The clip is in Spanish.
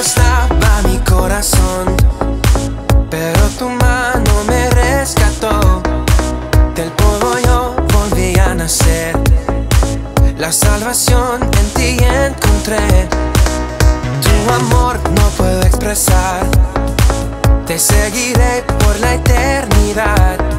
estaba mi corazón, pero tu mano me rescató. Del polvo yo volví a nacer, la salvación en ti encontré. Tu amor no puedo expresar, te seguiré por la eternidad.